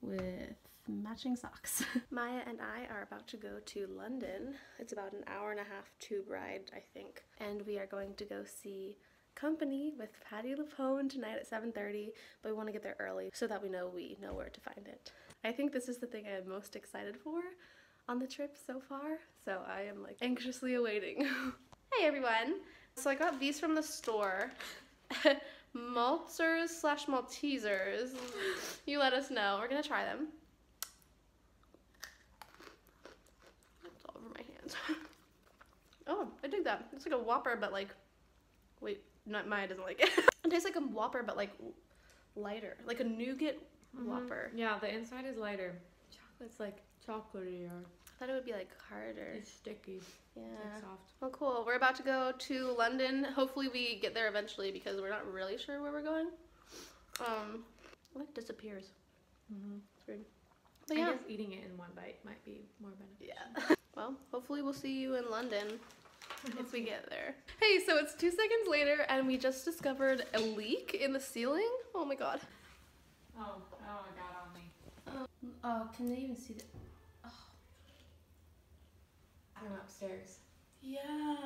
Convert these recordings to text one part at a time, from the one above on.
with matching socks. Maya and I are about to go to London. It's about an hour and a half tube ride, I think. And we are going to go see Company with Patti LuPone tonight at 7.30, but we want to get there early so that we know we know where to find it. I think this is the thing I am most excited for on the trip so far, so I am like anxiously awaiting. hey everyone! So I got these from the store. Maltesers slash Maltesers. You let us know. We're gonna try them. It's all over my hands. oh, I dig that. It's like a Whopper, but like, wait, not Maya doesn't like it. it tastes like a Whopper, but like lighter, like a nougat Mm-hmm. Whopper. Yeah, the inside is lighter. Chocolate's like chocolatey or I thought it would be like harder. it's sticky. Yeah. It's like soft. Well, cool. We're about to go to London. Hopefully, we get there eventually because we're not really sure where we're going. Um, it like disappears. Mm-hmm. It's weird. But I yeah. guess eating it in one bite might be more beneficial. Yeah. well, hopefully, we'll see you in London if we get there. Hey, so it's two seconds later, and we just discovered a leak in the ceiling. Oh my god. Oh, oh, it got on me. Oh, can they even see that? I'm upstairs. Yeah.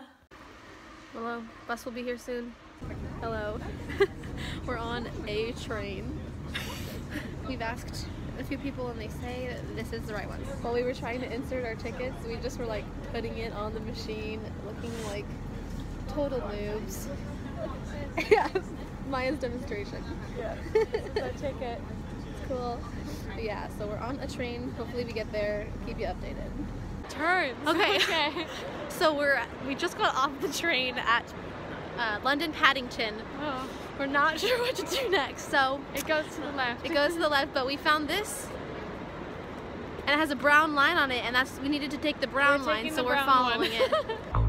Hello. Bus will be here soon. Hello. We're on a train. We've asked a few people and they say that this is the right one. While we were trying to insert our tickets, we just were like putting it on the machine, looking like total noobs. yeah, Maya's demonstration. Yeah. the ticket. It's cool. But yeah, so we're on a train. Hopefully we get there. Keep you updated. Turns. Okay. okay. So we're we just got off the train at uh, London Paddington. Oh. We're not sure what to do next, so It goes to the left. it goes to the left. But we found this, and it has a brown line on it, and that's we needed to take the brown line, so we're following one. it.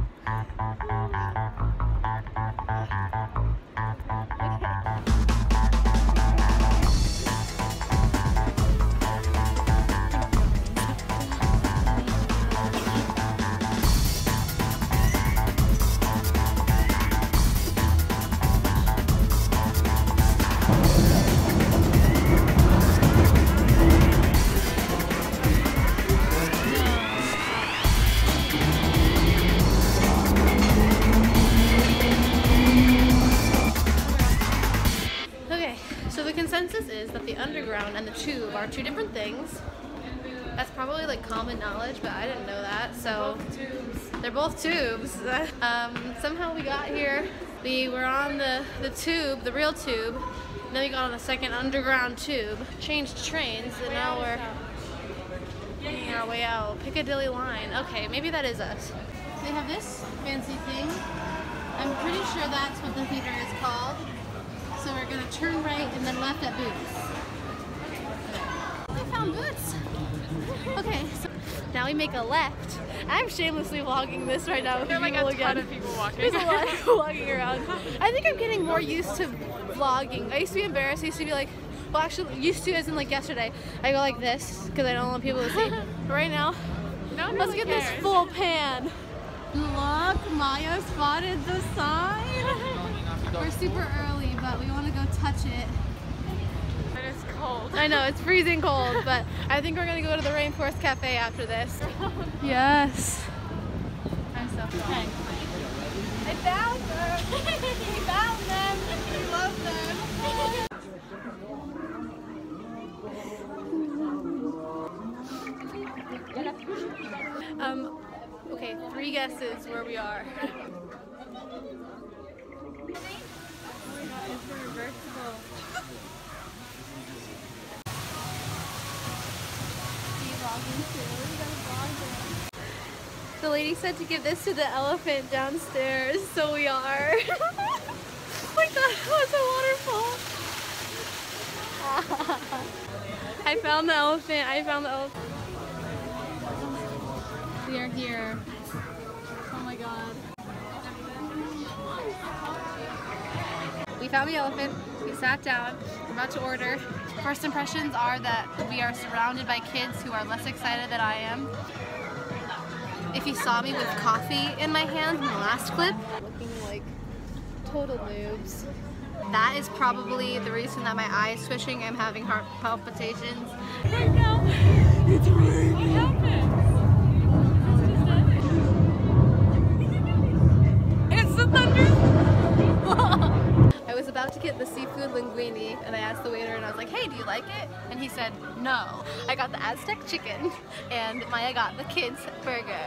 That's probably like common knowledge, but I didn't know that. So they're both tubes. um, somehow we got here. We were on the, the tube, the real tube. and Then we got on the second underground tube, changed trains, and now we're making our way out. Piccadilly line. Okay, maybe that is us. They have this fancy thing. I'm pretty sure that's what the theater is called. So we're gonna turn right and then left at Boots. I found Boots. Okay, so now we make a left. I'm shamelessly vlogging this right now with There are like a again. ton of people walking. There's a lot of people walking around. I think I'm getting more used to vlogging. I used to be embarrassed. I used to be like, well, actually, used to as in like yesterday. I go like this because I don't want people to see. But right now, no one let's really get this full pan. Look, Maya spotted the sign. We're super early, but we want to go touch it. Cold. I know, it's freezing cold, but I think we're gonna go to the Rainforest Cafe after this. Yes. I'm so excited. I found them! we found them! We love them! um, okay, three guesses where we are. The lady said to give this to the elephant downstairs, so we are. my god, that's a waterfall. I found the elephant, I found the elephant. We are here. Oh my god. We found the elephant, we sat down, we're about to order. First impressions are that we are surrounded by kids who are less excited than I am. If you saw me with coffee in my hand in the last clip, looking like total noobs. That is probably the reason that my eye is twitching. I'm having heart palpitations. Right now. It's raining. What happened? The seafood linguine and I asked the waiter and I was like, hey, do you like it? And he said, no. I got the Aztec chicken and Maya got the kids burger.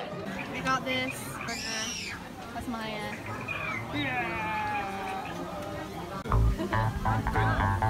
I got this burger. That's Maya. We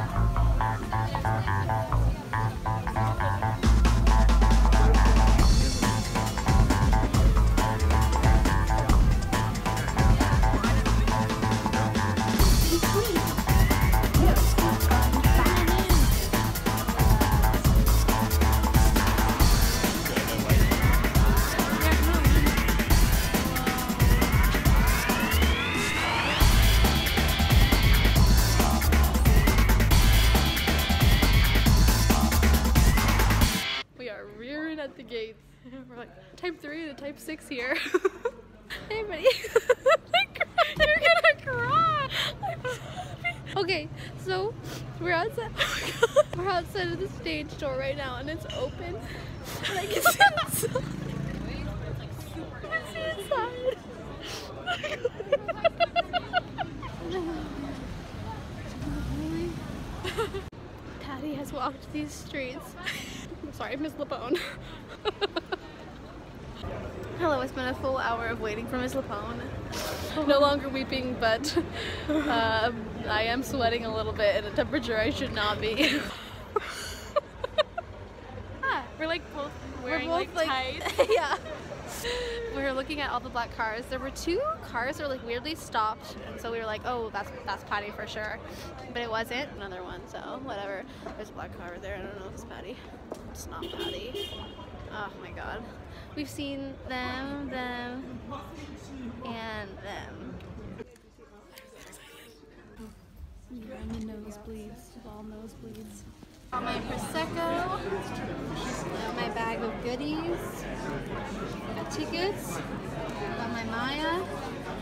type three to type six here. hey, buddy. You're gonna cry. okay, so we're outside. we're outside of the stage door right now, and it's open. And I can see inside. I can see inside. Patti has walked these streets. I'm sorry, Miss LuPone. Hello, it's been a full hour of waiting for Miss LuPone. No longer weeping, but uh, I am sweating a little bit at a temperature I should not be. Ah, We're like both we're wearing both like, tights. yeah. We were looking at all the black cars. There were two cars that were like weirdly stopped, and so we were like, "Oh, that's that's Patti for sure," but it wasn't. Another one, so whatever. There's a black car over there. I don't know if it's Patti. It's not Patti. Oh my God. We've seen them, them, and them. You're in nosebleeds, all nosebleeds. Got my prosecco, my bag of goodies, got tickets, got my Maya.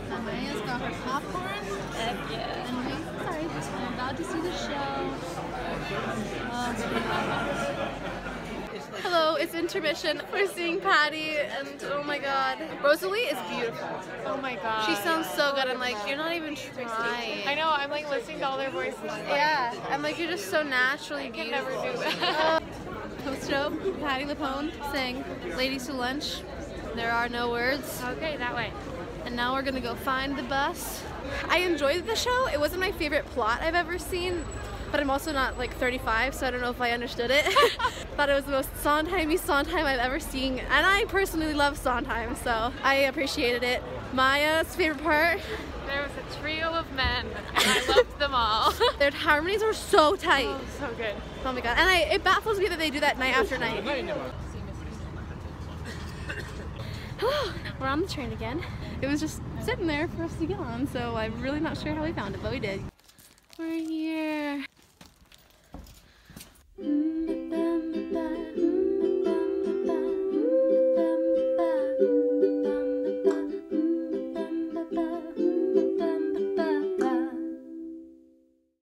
My Maya's got her popcorn. Heck yeah. And we, sorry, I'm about to see the show. Oh. Hello, it's intermission. We're seeing Patti, and oh my god, Rosalie is beautiful. Oh my god. She sounds so good. I'm like, you're not even trying. I know. I'm like listening to all their voices. Yeah, I'm like, you're just so naturally I can beautiful. never do that. Post show, Patti LuPone saying, "Ladies to lunch." There are no words. okay, that way. And now we're gonna go find the bus. I enjoyed the show. It wasn't my favorite plot I've ever seen, but I'm also not like 35, so I don't know if I understood it. Thought it was the most Sondheimy Sondheim I've ever seen, and I personally love Sondheim, so I appreciated it. Maya's favorite part, There was a trio of men, and I loved them all. their harmonies were so tight. oh, so good. Oh my god, and I, it baffles me that they do that night after night. We're on the train again. It was just sitting there for us to get on, so I'm really not sure how we found it, but we did.